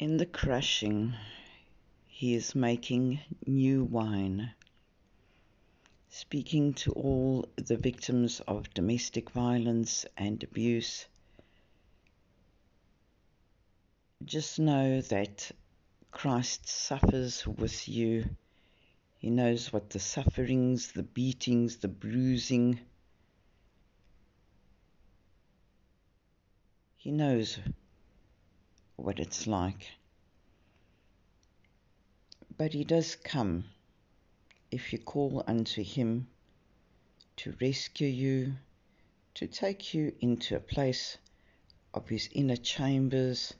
In the crushing, he is making new wine. Speaking to all the victims of domestic violence and abuse, just know that Christ suffers with you. He knows what the sufferings, the beatings, the bruising, He knows what it's like. But He does come if you call unto Him to rescue you, to take you into a place of His inner chambers,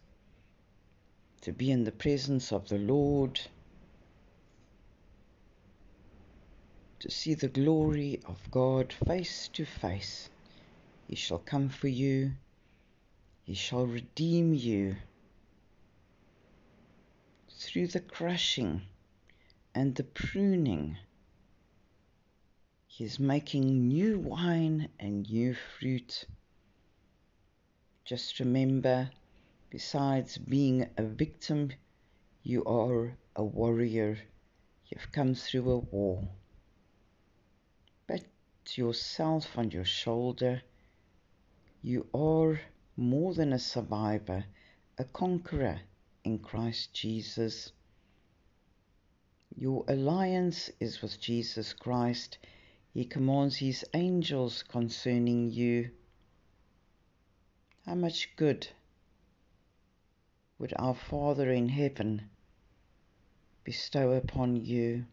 to be in the presence of the Lord, to see the glory of God face to face. He shall come for you, He shall redeem you through the crushing and the pruning. He is making new wine and new fruit. Just remember, besides being a victim, you are a warrior. You've come through a war. But yourself on your shoulder, you are more than a survivor, a conqueror in Christ Jesus. Your alliance is with Jesus Christ. He commands his angels concerning you. How much good would our Father in heaven bestow upon you?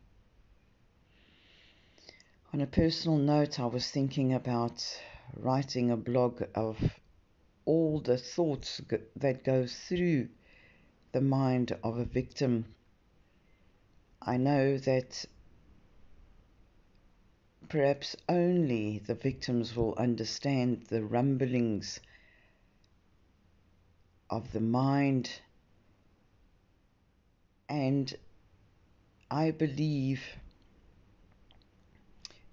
On a personal note, I was thinking about writing a blog of all the thoughts that go through the mind of a victim. I know that perhaps only the victims will understand the rumblings of the mind, and I believe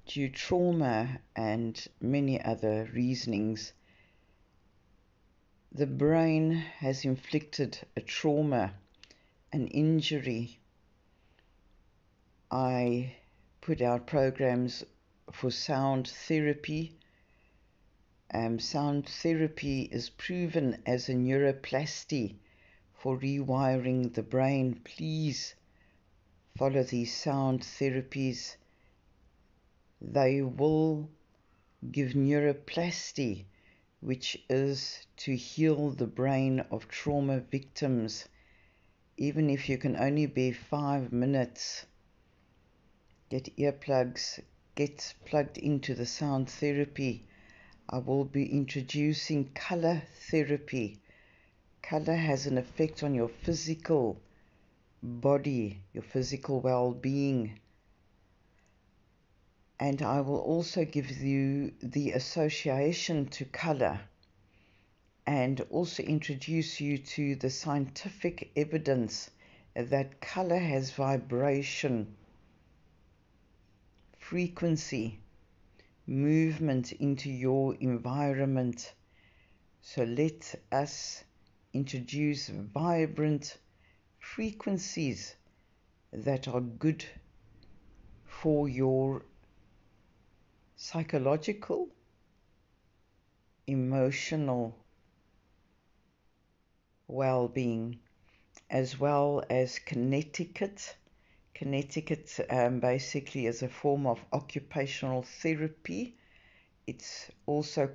due trauma and many other reasonings the brain has inflicted a trauma, an injury. I put out programs for sound therapy. Um, sound therapy is proven as a neuroplasty for rewiring the brain. Please follow these sound therapies. They will give neuroplasty which is to heal the brain of trauma victims. Even if you can only be five minutes, get earplugs, get plugged into the sound therapy. I will be introducing color therapy. Color has an effect on your physical body, your physical well being. And I will also give you the association to color and also introduce you to the scientific evidence that color has vibration, frequency, movement into your environment. So let us introduce vibrant frequencies that are good for your psychological, emotional well being, as well as Connecticut. Connecticut um, basically is a form of occupational therapy. It's also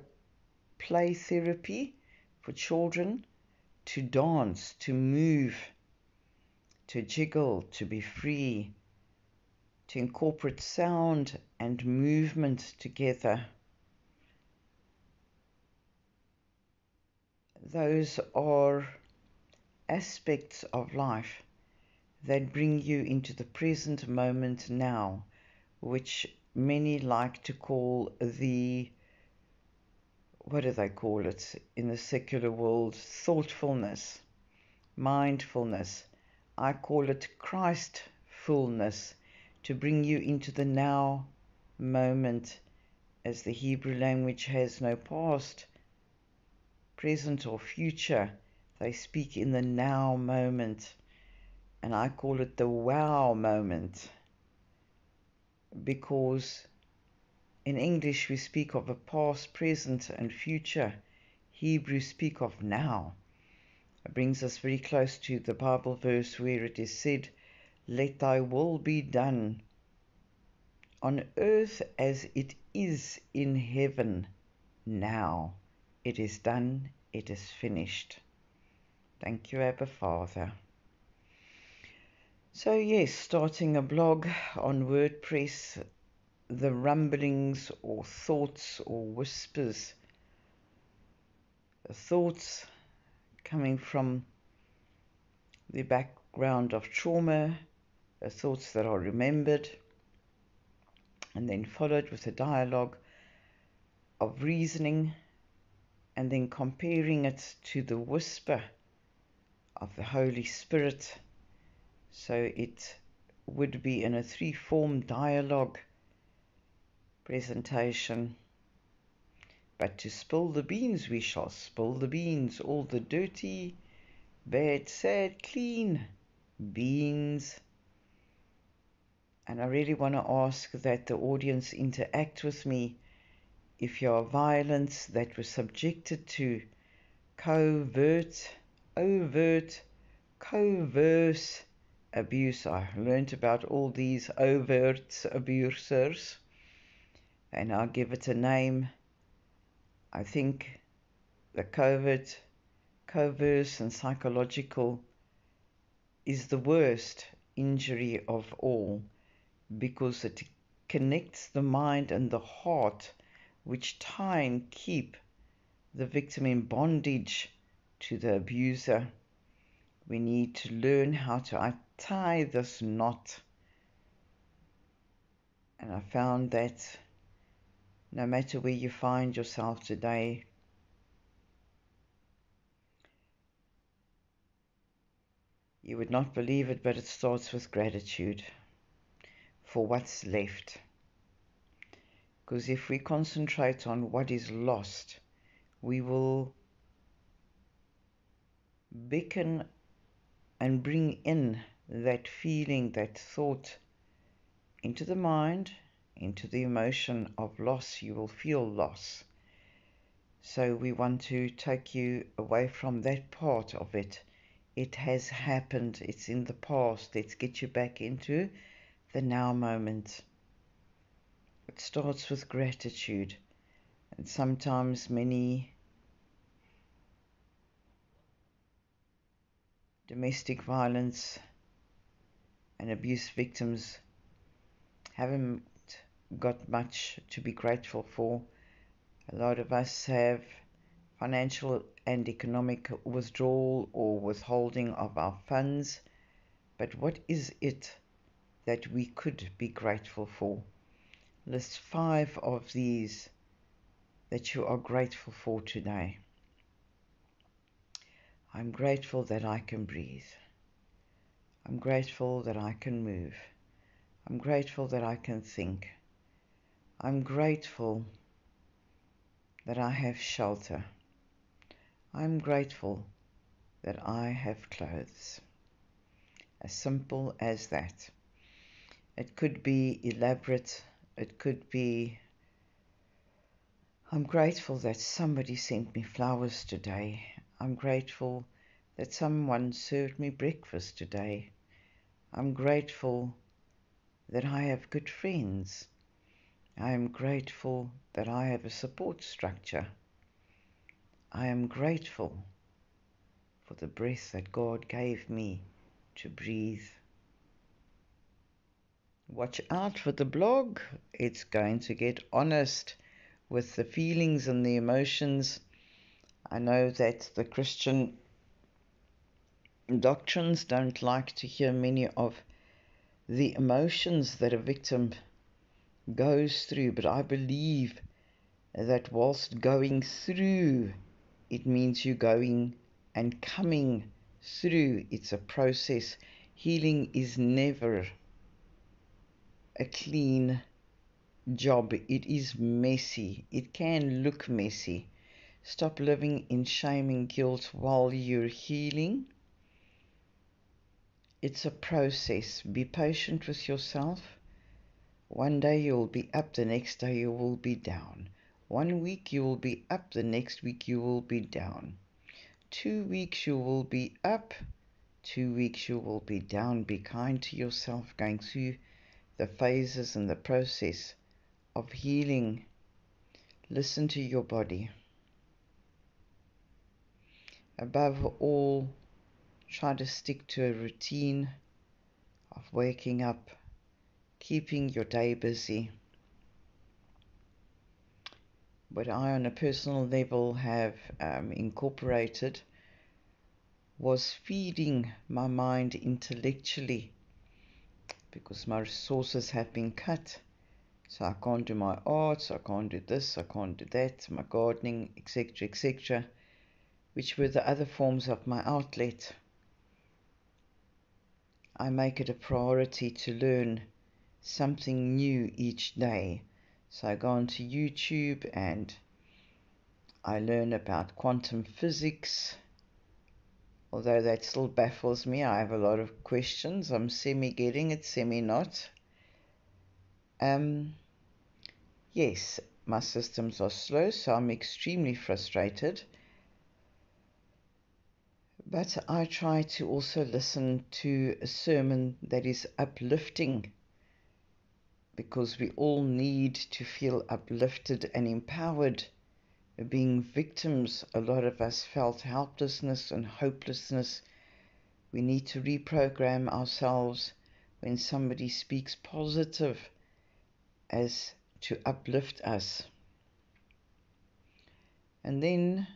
play therapy for children to dance, to move, to jiggle, to be free, to incorporate sound and movement together. Those are aspects of life that bring you into the present moment now, which many like to call the what do they call it in the secular world? Thoughtfulness, mindfulness. I call it Christfulness to bring you into the now moment, as the Hebrew language has no past, present, or future. They speak in the now moment. And I call it the wow moment. Because in English we speak of a past, present, and future. Hebrew speak of now. It brings us very close to the Bible verse where it is said, Let thy will be done on earth as it is in heaven now. It is done, it is finished. Thank you, Abba Father. So, yes, starting a blog on WordPress, the rumblings or thoughts or whispers, the thoughts coming from the background of trauma, Uh, thoughts that are remembered, and then followed with a dialogue of reasoning and then comparing it to the whisper of the Holy Spirit. So it would be in a three form dialogue presentation. But to spill the beans, we shall spill the beans, all the dirty, bad, sad, clean beans. And I really want to ask that the audience interact with me if you are violent that was subjected to covert, overt, covert abuse. I learned about all these overt abusers and I'll give it a name. I think the covert, covert and psychological is the worst injury of all because it connects the mind and the heart which tie and keep the victim in bondage to the abuser. We need to learn how to untie this knot. And I found that no matter where you find yourself today, you would not believe it, but it starts with gratitude for what's left. Because if we concentrate on what is lost, we will beckon and bring in that feeling, that thought into the mind, into the emotion of loss. You will feel loss. So we want to take you away from that part of it. It has happened, it's in the past. Let's get you back into the now moment. It starts with gratitude, and sometimes many domestic violence and abuse victims haven't got much to be grateful for. A lot of us have financial and economic withdrawal or withholding of our funds. But what is it that we could be grateful for? List five of these that you are grateful for today. I'm grateful that I can breathe. I'm grateful that I can move. I'm grateful that I can think. I'm grateful that I have shelter. I'm grateful that I have clothes. As simple as that. It could be elaborate it could be, I'm grateful that somebody sent me flowers today. I'm grateful that someone served me breakfast today. I'm grateful that I have good friends. I am grateful that I have a support structure. I am grateful for the breath that God gave me to breathe. Watch out for the blog. It's going to get honest with the feelings and the emotions. I know that the Christian doctrines don't like to hear many of the emotions that a victim goes through, but I believe that whilst going through, it means you're going and coming through. It's a process. Healing is never a clean job. It is messy. It can look messy. Stop living in shame and guilt while you're healing. It's a process. Be patient with yourself. One day you will be up, the next day you will be down. One week you will be up, the next week you will be down. Two weeks you will be up, two weeks you will be down. Be kind to yourself going through the phases and the process of healing. Listen to your body. Above all, try to stick to a routine of waking up, keeping your day busy. What I, on a personal level, have um, incorporated was feeding my mind intellectually because my resources have been cut. So I can't do my arts, I can't do this, I can't do that, my gardening, etc., etc., which were the other forms of my outlet. I make it a priority to learn something new each day. So I go onto YouTube and I learn about quantum physics. Although that still baffles me, I have a lot of questions. I'm semi getting it, semi not. Um, yes, my systems are slow, so I'm extremely frustrated. But I try to also listen to a sermon that is uplifting because we all need to feel uplifted and empowered. Being victims, a lot of us felt helplessness and hopelessness. We need to reprogram ourselves when somebody speaks positive as to uplift us. And then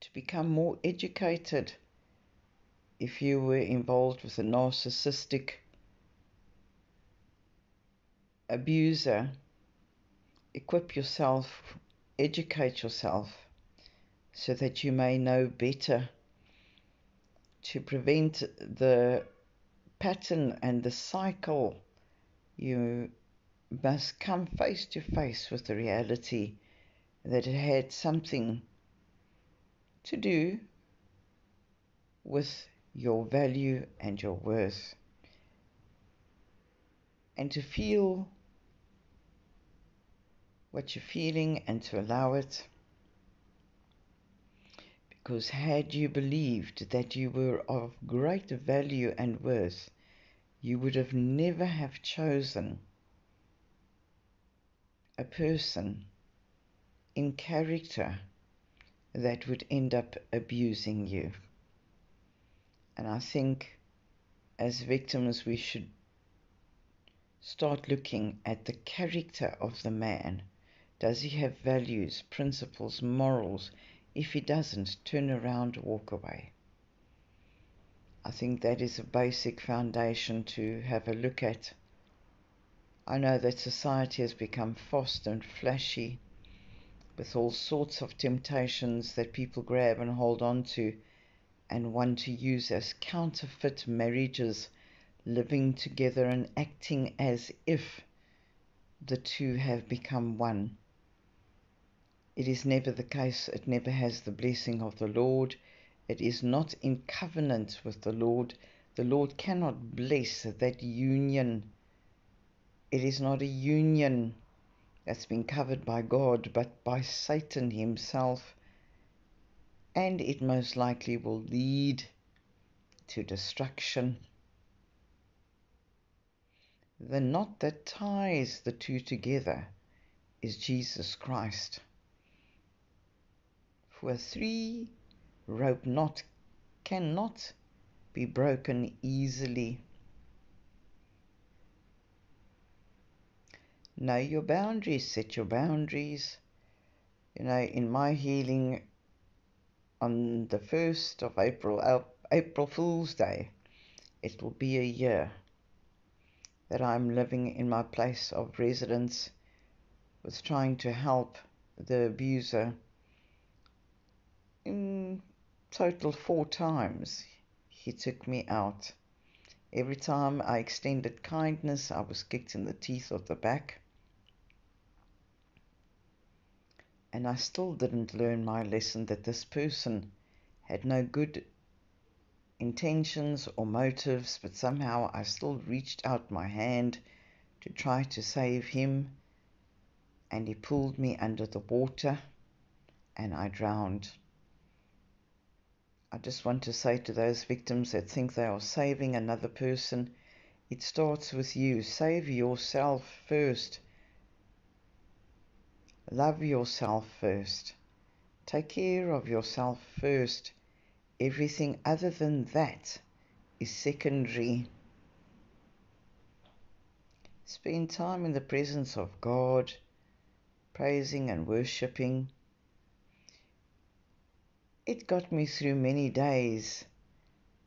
to become more educated. If you were involved with a narcissistic abuser, equip yourself, educate yourself so that you may know better to prevent the pattern and the cycle. You must come face to face with the reality that it had something to do with your value and your worth. And to feel what you're feeling and to allow it. Because had you believed that you were of great value and worth, you would have never have chosen a person in character that would end up abusing you. And I think as victims, we should start looking at the character of the man. Does he have values, principles, morals? If he doesn't, turn around, walk away. I think that is a basic foundation to have a look at. I know that society has become fast and flashy with all sorts of temptations that people grab and hold on to and want to use as counterfeit marriages, living together and acting as if the two have become one. It is never the case, it never has the blessing of the Lord. It is not in covenant with the Lord. The Lord cannot bless that union. It is not a union that's been covered by God, but by Satan himself. And it most likely will lead to destruction. The knot that ties the two together is Jesus Christ. For three rope knot cannot be broken easily. know your boundaries, set your boundaries. You know, in my healing on the 1st of April, April Fool's Day, it will be a year that I'm living in my place of residence with trying to help the abuser total four times he took me out. Every time I extended kindness, I was kicked in the teeth or the back. And I still didn't learn my lesson that this person had no good intentions or motives, but somehow I still reached out my hand to try to save him, and he pulled me under the water and I drowned. I just want to say to those victims that think they are saving another person, it starts with you. Save yourself first. Love yourself first. Take care of yourself first. Everything other than that is secondary. Spend time in the presence of God, praising and worshipping. It got me through many days,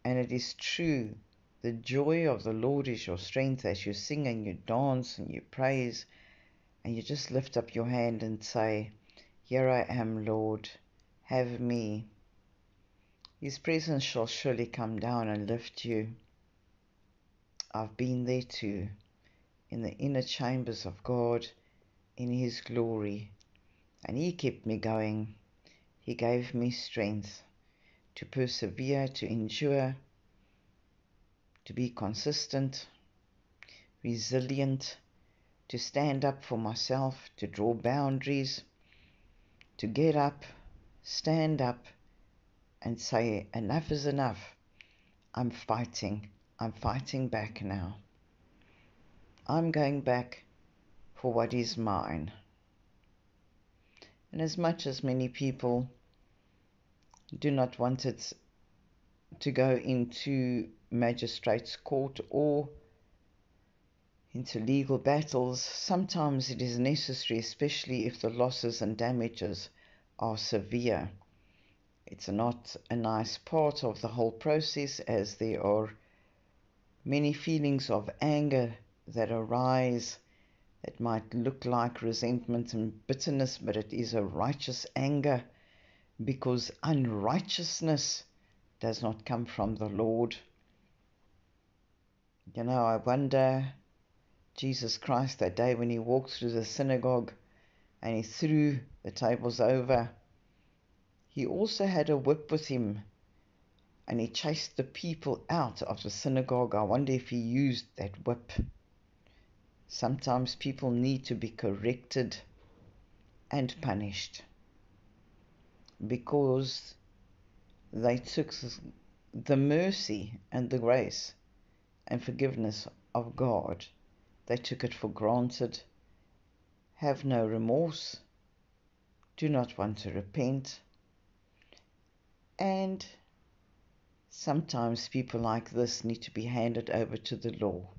and it is true. The joy of the Lord is your strength as you sing and you dance and you praise and you just lift up your hand and say, Here I am, Lord, have me. His presence shall surely come down and lift you. I've been there too, in the inner chambers of God, in His glory, and He kept me going. He gave me strength to persevere, to endure, to be consistent, resilient, to stand up for myself, to draw boundaries, to get up, stand up, and say, Enough is enough. I'm fighting. I'm fighting back now. I'm going back for what is mine. And as much as many people do not want it to go into magistrates' court or into legal battles, sometimes it is necessary, especially if the losses and damages are severe. It's not a nice part of the whole process, as there are many feelings of anger that arise that might look like resentment and bitterness, but it is a righteous anger because unrighteousness does not come from the Lord. You know, I wonder Jesus Christ that day when he walked through the synagogue and he threw the tables over. He also had a whip with him and he chased the people out of the synagogue. I wonder if he used that whip. Sometimes people need to be corrected and punished because they took the mercy and the grace and forgiveness of God. They took it for granted, have no remorse, do not want to repent, and sometimes people like this need to be handed over to the law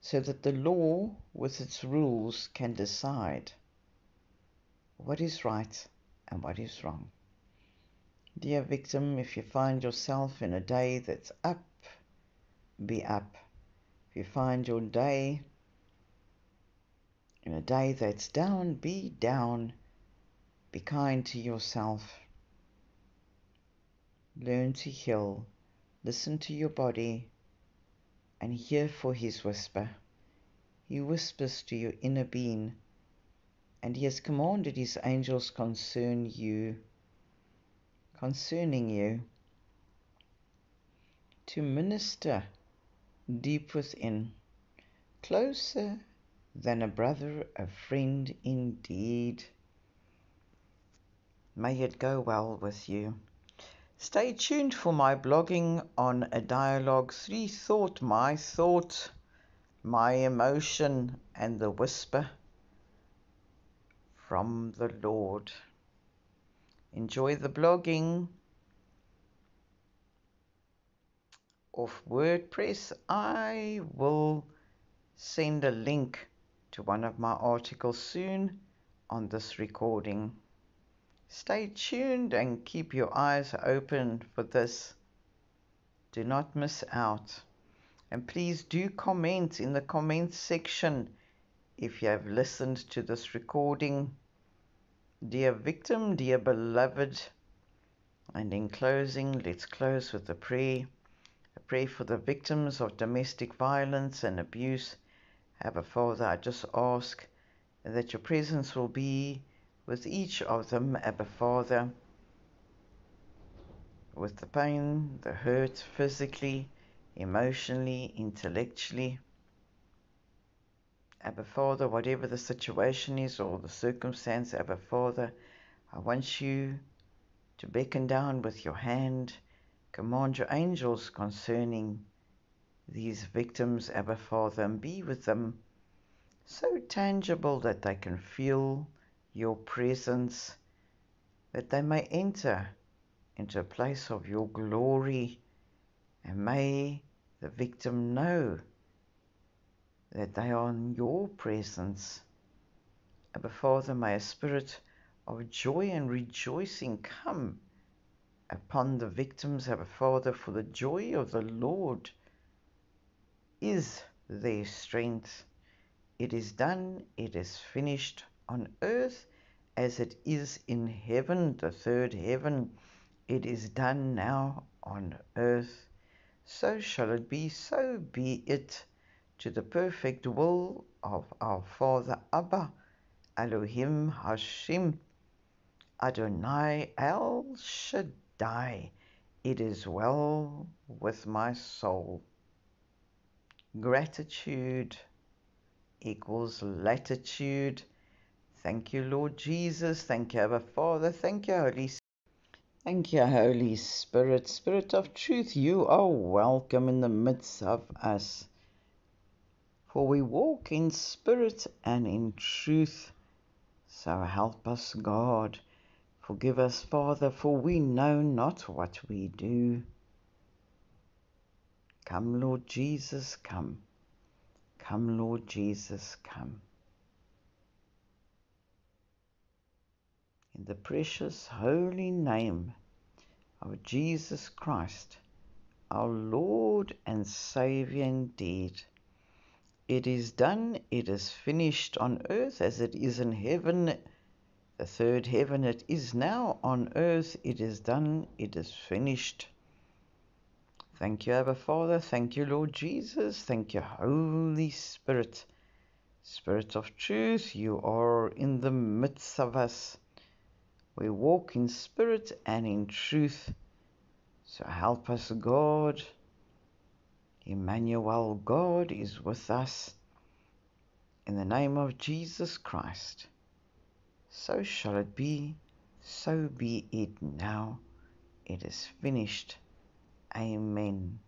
so that the law, with its rules, can decide what is right and what is wrong. Dear victim, if you find yourself in a day that's up, be up If you find your day in a day that's down, be down. Be kind to yourself. Learn to heal. Listen to your body and hear for his whisper. He whispers to your inner being, and he has commanded his angels concern you, concerning you, to minister deep within, closer than a brother, a friend indeed. May it go well with you. Stay tuned for my blogging on a dialogue three thought, my thought, my emotion, and the whisper from the Lord. Enjoy the blogging. of WordPress, I will send a link to one of my articles soon on this recording. Stay tuned and keep your eyes open for this. Do not miss out. And please do comment in the comments section if you have listened to this recording. Dear victim, dear beloved, and in closing, let's close with a prayer. I pray for the victims of domestic violence and abuse. Abba Father, I just ask that your presence will be with each of them, Abba Father, with the pain, the hurt, physically, emotionally, intellectually. Abba Father, whatever the situation is or the circumstance, Abba Father, I want you to beckon down with your hand, command your angels concerning these victims, Abba Father, and be with them so tangible that they can feel your presence, that they may enter into a place of your glory, and may the victim know that they are in your presence. Abba Father, may a spirit of joy and rejoicing come upon the victims, Abba Father, for the joy of the Lord is their strength. It is done, it is finished on earth as it is in heaven, the third heaven. It is done now on earth. So shall it be, so be it, to the perfect will of our Father Abba, Elohim Hashem, Adonai El Shaddai. It is well with my soul. Gratitude equals latitude. Thank you, Lord Jesus. Thank you, Abba Father. Thank you, Holy Spirit. Thank you, Holy Spirit. Spirit of truth, you are welcome in the midst of us. For we walk in spirit and in truth. So help us, God. Forgive us, Father, for we know not what we do. Come, Lord Jesus, come. Come, Lord Jesus, come. In the precious holy name of Jesus Christ, our Lord and Saviour indeed. It is done, it is finished on earth as it is in heaven. The third heaven it is now on earth, it is done, it is finished. Thank you, Abba Father. Thank you, Lord Jesus. Thank you, Holy Spirit. Spirit of truth, you are in the midst of us. We walk in spirit and in truth. So help us, God. Emmanuel, God is with us. In the name of Jesus Christ. So shall it be, so be it now. It is finished. Amen.